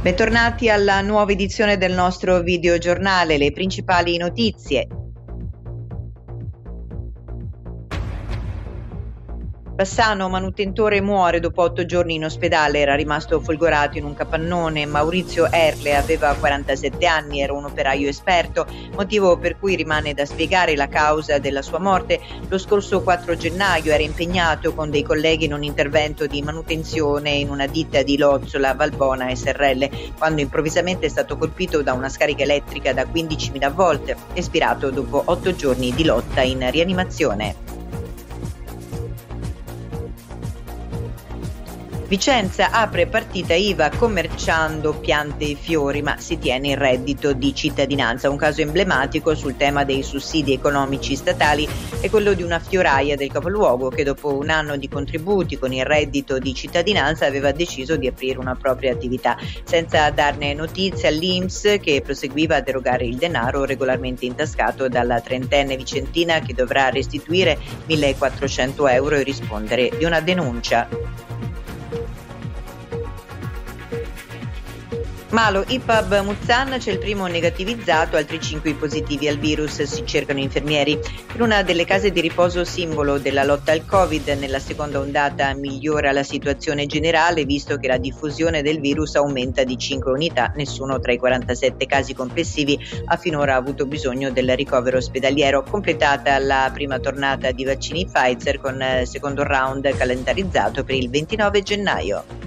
Bentornati alla nuova edizione del nostro videogiornale, le principali notizie. Bassano, manutentore, muore dopo otto giorni in ospedale, era rimasto folgorato in un capannone. Maurizio Erle aveva 47 anni, era un operaio esperto, motivo per cui rimane da spiegare la causa della sua morte. Lo scorso 4 gennaio era impegnato con dei colleghi in un intervento di manutenzione in una ditta di Lozzola, Valbona SRL, quando improvvisamente è stato colpito da una scarica elettrica da 15.000 volt, espirato dopo otto giorni di lotta in rianimazione. Vicenza apre partita IVA commerciando piante e fiori, ma si tiene il reddito di cittadinanza. Un caso emblematico sul tema dei sussidi economici statali è quello di una fioraia del capoluogo che dopo un anno di contributi con il reddito di cittadinanza aveva deciso di aprire una propria attività, senza darne notizie all'Inps che proseguiva ad erogare il denaro regolarmente intascato dalla trentenne vicentina che dovrà restituire 1400 euro e rispondere di una denuncia. Malo, IPAB Muzzan c'è il primo negativizzato, altri 5 positivi al virus, si cercano infermieri. In una delle case di riposo simbolo della lotta al Covid, nella seconda ondata migliora la situazione generale visto che la diffusione del virus aumenta di 5 unità, nessuno tra i 47 casi complessivi ha finora avuto bisogno del ricovero ospedaliero. Completata la prima tornata di vaccini Pfizer con eh, secondo round calendarizzato per il 29 gennaio.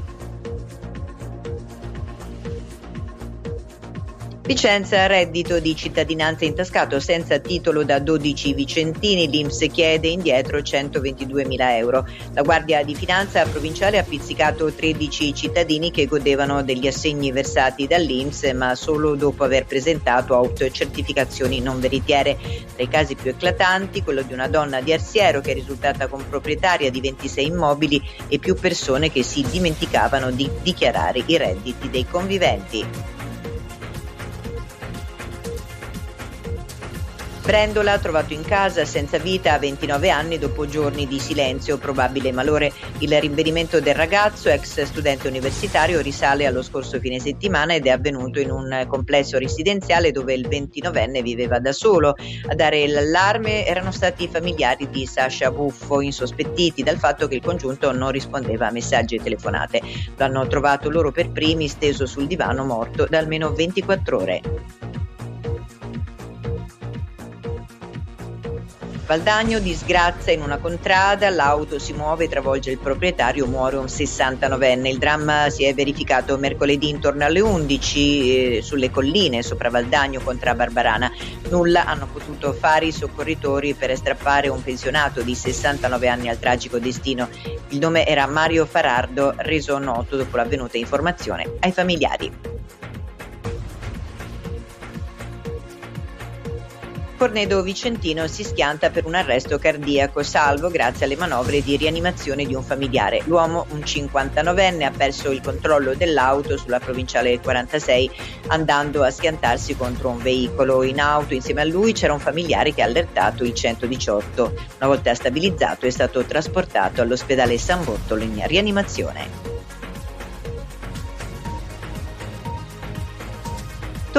Vicenza, reddito di cittadinanza intascato senza titolo da 12 vicentini, l'Inps chiede indietro 122 mila euro. La Guardia di Finanza provinciale ha pizzicato 13 cittadini che godevano degli assegni versati dall'Inps, ma solo dopo aver presentato autocertificazioni non veritiere. Tra i casi più eclatanti, quello di una donna di Arsiero che è risultata comproprietaria di 26 immobili e più persone che si dimenticavano di dichiarare i redditi dei conviventi. Brendola, trovato in casa senza vita a 29 anni dopo giorni di silenzio, probabile malore. Il rinvenimento del ragazzo, ex studente universitario, risale allo scorso fine settimana ed è avvenuto in un complesso residenziale dove il 29enne viveva da solo. A dare l'allarme erano stati i familiari di Sasha Buffo, insospettiti dal fatto che il congiunto non rispondeva a messaggi e telefonate. Lo hanno trovato loro per primi steso sul divano morto da almeno 24 ore. Valdagno, disgrazia in una contrada, l'auto si muove, travolge il proprietario, muore un 69enne. Il dramma si è verificato mercoledì intorno alle 11 eh, sulle colline sopra Valdagno contro Barbarana. Nulla hanno potuto fare i soccorritori per estrappare un pensionato di 69 anni al tragico destino. Il nome era Mario Farardo, reso noto dopo l'avvenuta informazione ai familiari. Cornedo Vicentino si schianta per un arresto cardiaco salvo grazie alle manovre di rianimazione di un familiare. L'uomo, un 59enne, ha perso il controllo dell'auto sulla provinciale 46 andando a schiantarsi contro un veicolo. In auto insieme a lui c'era un familiare che ha allertato il 118. Una volta stabilizzato è stato trasportato all'ospedale San Bortolo in rianimazione.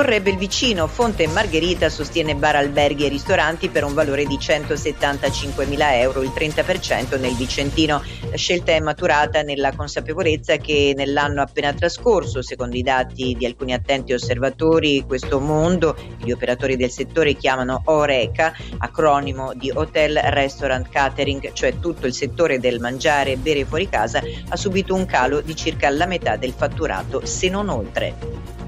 Torre Belvicino, Fonte Margherita sostiene bar alberghi e ristoranti per un valore di 175 mila euro, il 30% nel Vicentino. La scelta è maturata nella consapevolezza che nell'anno appena trascorso, secondo i dati di alcuni attenti osservatori, questo mondo, gli operatori del settore chiamano ORECA, acronimo di Hotel Restaurant Catering, cioè tutto il settore del mangiare e bere fuori casa, ha subito un calo di circa la metà del fatturato, se non oltre.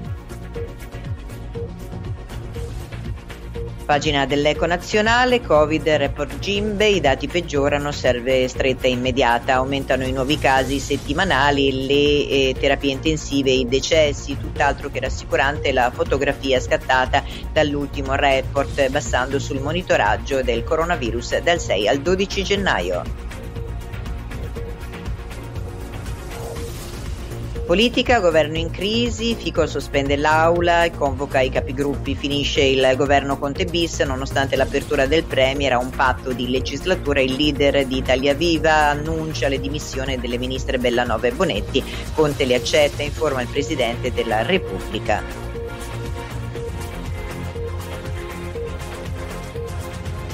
Pagina dell'Eco Nazionale, Covid, report Gimbe, i dati peggiorano, serve stretta immediata, aumentano i nuovi casi settimanali, le eh, terapie intensive, i decessi, tutt'altro che rassicurante la fotografia scattata dall'ultimo report, basando sul monitoraggio del coronavirus dal 6 al 12 gennaio. Politica, governo in crisi, Fico sospende l'aula convoca i capigruppi, finisce il governo Conte bis, nonostante l'apertura del Premier a un patto di legislatura il leader di Italia Viva annuncia le dimissioni delle ministre Bellanova e Bonetti, Conte le accetta informa il Presidente della Repubblica.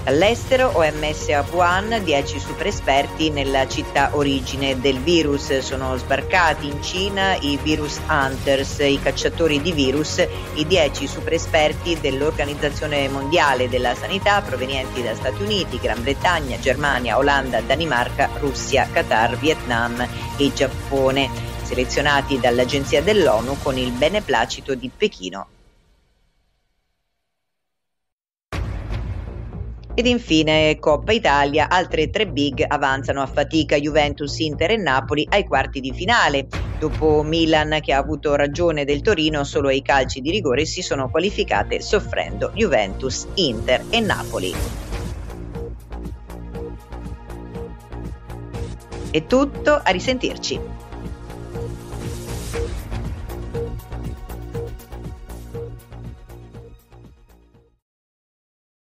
All'estero OMS a Wuhan, 10 super esperti nella città origine del virus. Sono sbarcati in Cina i virus hunters, i cacciatori di virus, i 10 super esperti dell'Organizzazione Mondiale della Sanità provenienti da Stati Uniti, Gran Bretagna, Germania, Olanda, Danimarca, Russia, Qatar, Vietnam e Giappone, selezionati dall'Agenzia dell'ONU con il beneplacito di Pechino. Ed infine Coppa Italia, altre tre big avanzano a fatica Juventus, Inter e Napoli ai quarti di finale. Dopo Milan che ha avuto ragione del Torino solo ai calci di rigore si sono qualificate soffrendo Juventus, Inter e Napoli. È tutto, a risentirci.